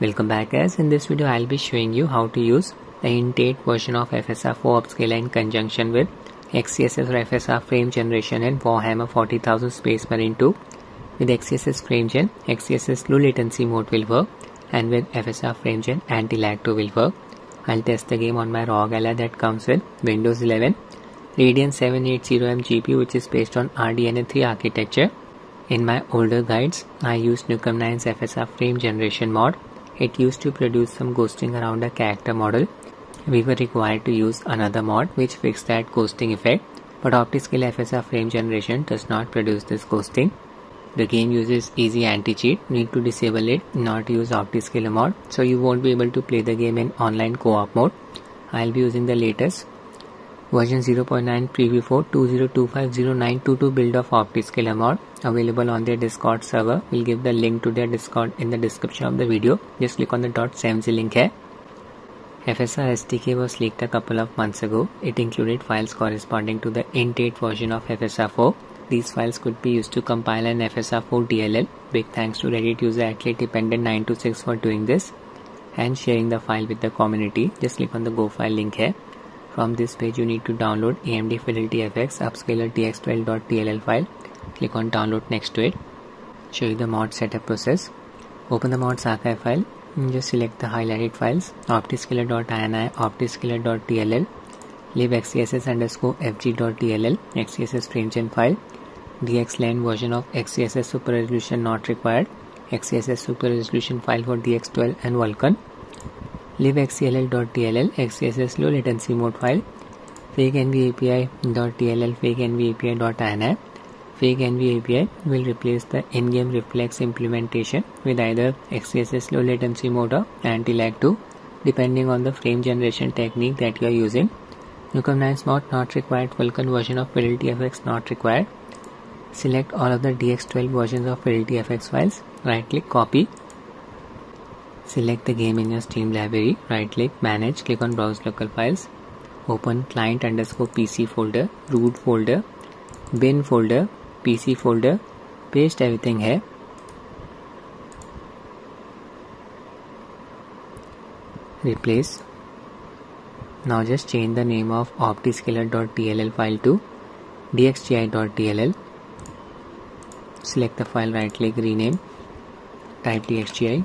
Welcome back guys, in this video I'll be showing you how to use the Int 8 version of FSR4 upscaler in conjunction with XeSS or FSR frame generation and Warhammer 40,000 Space Marine 2. With XeSS frame gen, XeSS low latency mode will work and with FSR frame gen anti-lag 2 will work. I'll test the game on my ROG Ally that comes with Windows 11, Radeon 780M GPU which is based on RDNA 3 architecture. In my older guides, I used Nukem 9's FSR frame generation mod it used to produce some ghosting around a character model. We were required to use another mod which fixed that ghosting effect, but OptiScaler FSR frame generation does not produce this ghosting. The game uses easy anti-cheat, need to disable it, not use OptiScaler mod, so you won't be able to play the game in online co-op mode. I'll be using the latest version 0.9 preview for 20250922 build of OptiScaler mod available on their discord server we'll give the link to their discord in the description of the video just click on the .samz link here FSR SDK was leaked a couple of months ago. It included files corresponding to the int 8 version of FSR4. These files could be used to compile an FSR4 DLL. Big thanks to Reddit user athlete dependent 926 for doing this and sharing the file with the community. Just click on the go file link here. From this page you need to download AMD Fidelity FX Upscaler dx12.dll file. Click on download next to it. Show you the mod setup process. Open the mods archive file. Just select the highlighted files optiscaler.ini, optiscaler.dll, libxess underscore fg.dll, xess framegen file, dxlan version of xess super resolution not required, xess super resolution file for dx12 and Vulkan libxell.dll xess low latency mode file fake nvapi.dll fake nvapi.ini fake nvapi will replace the in-game reflex implementation with either xess low latency mode or anti-lag 2 depending on the frame generation technique that you are using. 9 mod not required Vulkan version of Fidelity FX not required. Select all of the DX12 versions of Fidelity FX files. Right click copy Select the game in your Steam library, right click, manage, click on browse local files, open client underscore PC folder, root folder, bin folder, PC folder, paste everything here. Replace. Now just change the name of optiscaler.dll file to dxgi.dll. Select the file, right click, rename, type dxgi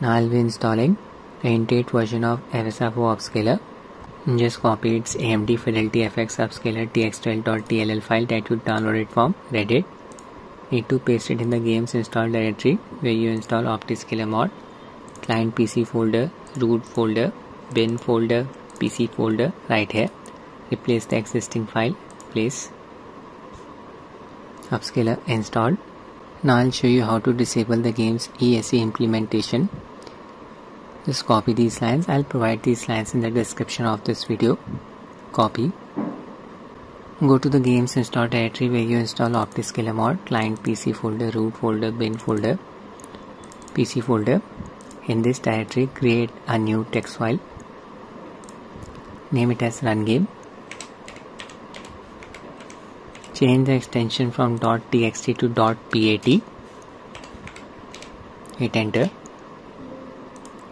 now I'll be installing the Int 8 version of FSR4 upscaler. Just copy its AMD Fidelity FX upscaler dx12.dll file that you downloaded from Reddit. Need to paste it in the games install directory where you install OptiScaler mod, client PC folder, root folder, bin folder, PC folder right here. Replace the existing file, place upscaler installed. Now I'll show you how to disable the game's EAC implementation just copy these lines. I'll provide these lines in the description of this video. Copy. Go to the games install directory where you install OptiScaler mod client PC folder root folder bin folder PC folder. In this directory create a new text file. Name it as run game change the extension from .txt to .bat hit enter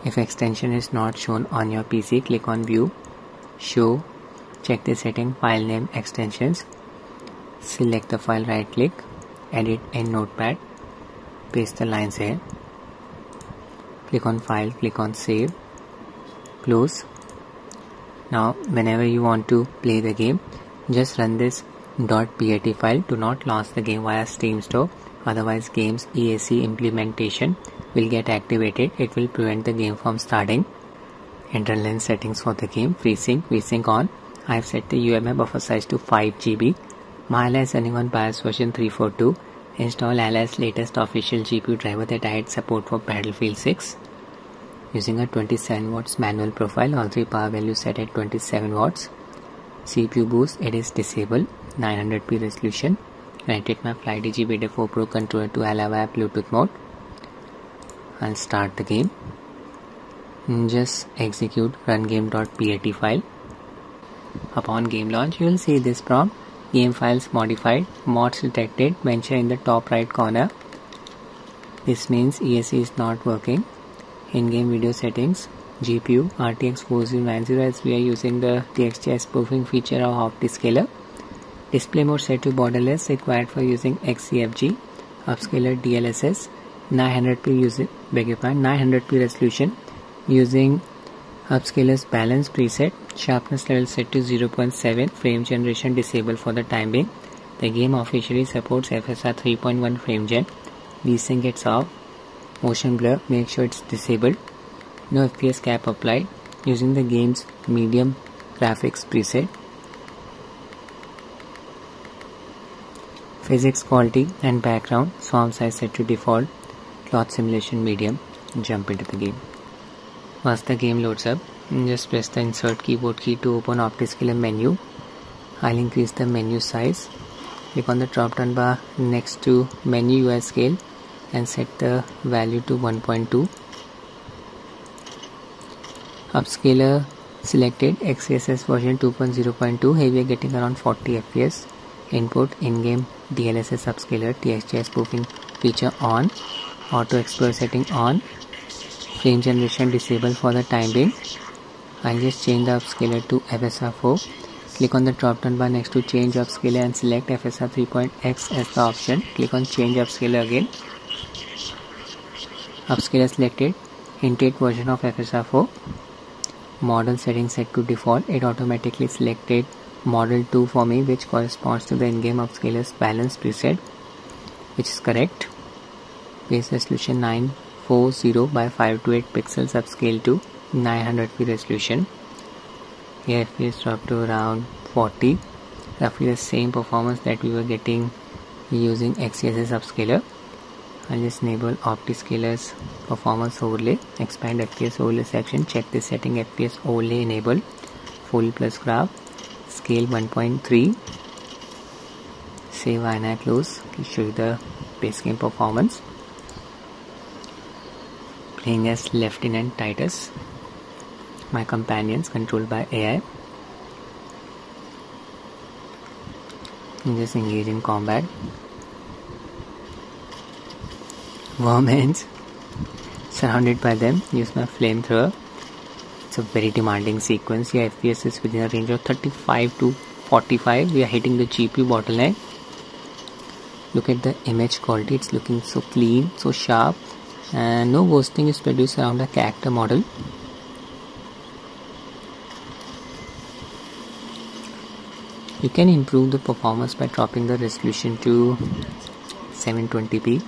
if extension is not shown on your PC, click on View, Show, check the setting File Name Extensions, select the file right click, edit in Notepad, paste the lines here, click on File, click on Save, close. Now whenever you want to play the game, just run this .bat file. Do not launch the game via Steam Store, otherwise game's EAC implementation will get activated. It will prevent the game from starting. Enter lens settings for the game. FreeSync vsync on. I have set the UMA buffer size to 5 GB my Ally is running on BIOS version 342 install Ally's latest official GPU driver that I had support for Battlefield 6 using a 27 watts manual profile all three power values set at 27 watts. CPU boost it is disabled. 900p resolution. I take my Flydigi Vader 4 Pro controller to via Bluetooth mode I'll start the game. Just execute rungame.bat file. Upon game launch you will see this prompt. Game files modified. Mods detected. Mentioned in the top right corner. This means EAC is not working. In-game video settings. GPU RTX 4090 as we are using the TXT spoofing feature of OptiScaler. Display mode set to borderless required for using XeFG upscaler DLSS 900p using beg your pardon 900p resolution using upscaler's balance preset sharpness level set to 0.7 frame generation disabled for the time being the game officially supports FSR 3.1 frame gen VSync gets off motion blur make sure it's disabled no FPS cap applied using the game's medium graphics preset physics quality and background swarm size set to default cloth simulation medium jump into the game. Once the game loads up just press the insert keyboard key to open OptiScaler menu. I'll increase the menu size. Click on the drop down bar next to menu UI scale and set the value to 1.2 upscaler selected XeSS version 2.0.2 here we are getting around 40 fps input in-game DLSS upscaler TXT spoofing feature on auto explore setting on. Frame generation disabled for the time being. I'll just change the upscaler to FSR 4 click on the drop down bar next to change upscaler and select FSR 3.x as the option. Click on change upscaler again. Upscaler selected. INT8 version of FSR 4 model setting set to default. It automatically selected model 2 for me which corresponds to the in-game upscaler's balance preset which is correct base resolution 940 by 528 pixels upscale to 900p resolution. FPS dropped to around 40 roughly the same performance that we were getting using XeSS upscaler. I'll just enable OptiScaler's performance overlay expand FPS overlay section check this setting FPS overlay enable full plus graph scale 1.3 save and I close show you the base game performance playing as Lieutenant Titus my companions controlled by AI just engage in combat. Vermins surrounded by them use my flamethrower. It's a very demanding sequence. Here fps is within a range of 35 to 45 we are hitting the gpu bottleneck. Look at the image quality. It's looking so clean so sharp and no ghosting is produced around the character model. You can improve the performance by dropping the resolution to 720p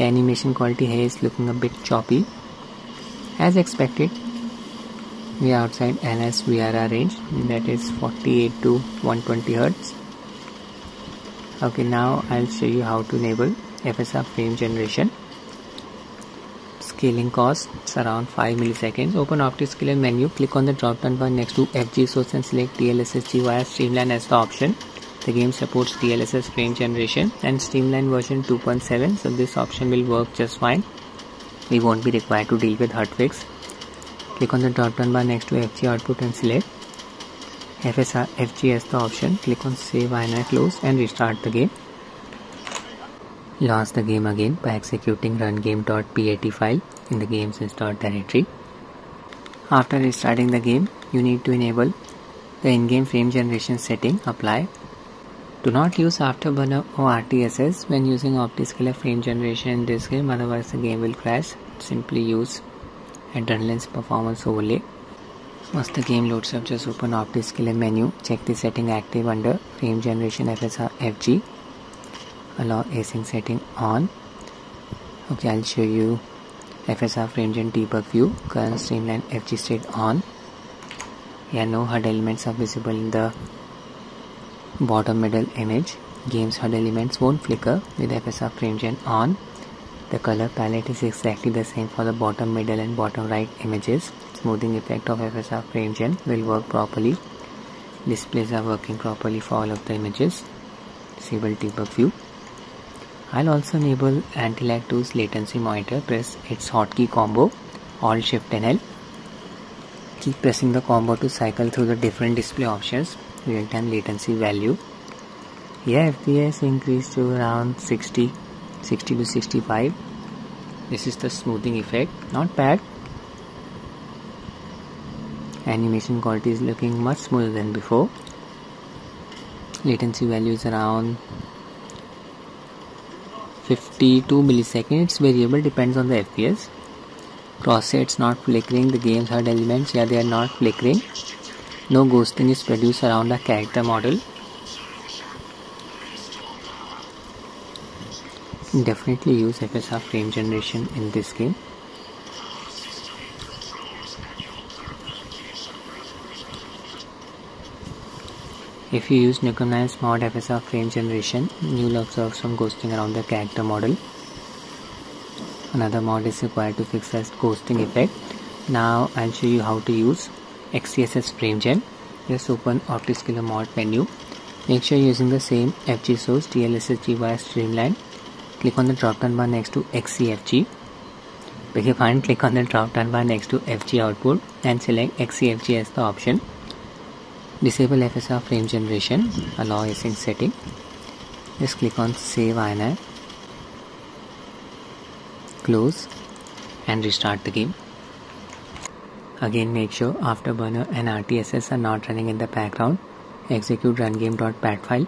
the animation quality here is looking a bit choppy. As expected we are outside LS VRR range that is 48 to 120 Hz okay now I'll show you how to enable FSR frame generation scaling costs around 5 milliseconds open OptiScaler menu click on the drop down bar next to FG source and select DLSS via Streamline as the option the game supports DLSS frame generation and Streamline version 2.7 so this option will work just fine we won't be required to deal with hotfix. Click on the drop down bar next to FG output and select FSR FG as the option. Click on save and close and restart the game. Launch the game again by executing rungame.bat file in the game's installed directory. After restarting the game, you need to enable the in-game frame generation setting apply. Do not use Afterburner or RTSS when using OptiScaler frame generation in this game otherwise the game will crash. Simply use Adrenaline's performance overlay. Once the game loads up just open OptiScaler menu, check the setting active under frame generation FSR FG allow async setting on. Okay I'll show you FSR frame gen debug view current streamline FG state on. Yeah no HUD elements are visible in the bottom middle image. Games HUD elements won't flicker with FSR frame gen on. The color palette is exactly the same for the bottom middle and bottom right images. Smoothing effect of FSR frame gen will work properly. Displays are working properly for all of the images. Disable debug view I'll also enable anti-lag 2's latency monitor. Press its hotkey combo Alt Shift and L. Keep pressing the combo to cycle through the different display options. Real-time latency value. Here FPS increased to around 60 60 to 65 this is the smoothing effect not bad animation quality is looking much smoother than before latency value is around 52 milliseconds variable depends on the fps. Crosshair not flickering. The game's HUD elements yeah they are not flickering. No ghosting is produced around the character model. Definitely use FSR frame generation in this game If you use Nukem's mod FSR frame generation, you will observe some ghosting around the character model. Another mod is required to fix this ghosting effect. Now I'll show you how to use XeSS frame gen. Just open OptiScaler mod menu. Make sure you're using the same FG source DLSS via Streamline. Click on the drop down bar next to XeFG. If you find click on the drop down bar next to FG output and select XeFG as the option disable FSR frame generation allow async setting. Just click on save INI close and restart the game. Again make sure afterburner and RTSS are not running in the background. Execute rungame.bat file.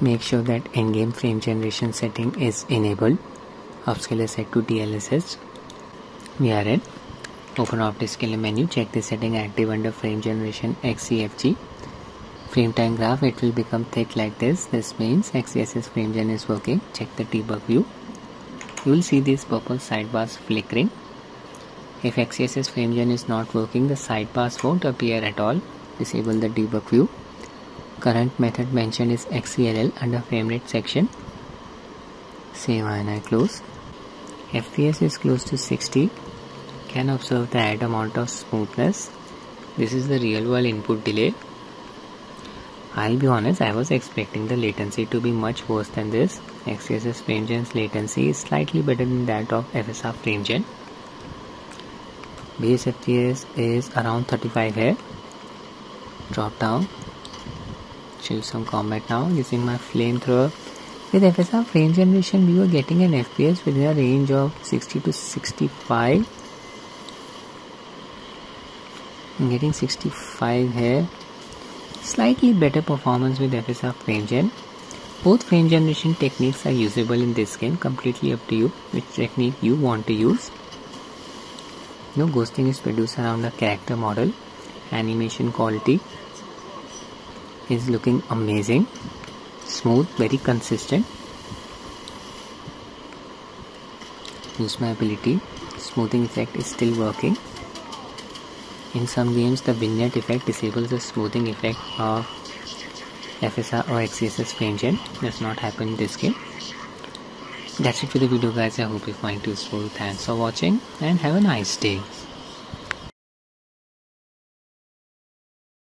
Make sure that in-game frame generation setting is enabled. Upscaler set to DLSS we are in Open OptiScaler menu, check the setting active under frame generation XeFG. Frame time graph, it will become thick like this. This means XeSS frame gen is working. Check the debug view. You will see these purple sidebars flickering. If XeSS frame gen is not working, the sidebars won't appear at all. Disable the debug view. Current method mentioned is XeLL under frame rate section. Save and I close. FPS is close to 60 can observe the amount of smoothness. This is the real world input delay. I'll be honest I was expecting the latency to be much worse than this. XeSS FrameGen's latency is slightly better than that of FSR FrameGen base FPS is around 35 here drop down. Choose some combat now using my flamethrower. With FSR frame generation we were getting an FPS within a range of 60 to 65 I'm getting 65 here. Slightly better performance with FSR frame gen. Both frame generation techniques are usable in this game. Completely up to you which technique you want to use. No ghosting is produced around the character model. Animation quality is looking amazing. Smooth very consistent. Use my ability. Smoothing effect is still working in some games, the vignette effect disables the smoothing effect of FSR or XeSS frame gen. Does not happen in this game. That's it for the video guys. I hope you find it useful. Thanks for watching and have a nice day.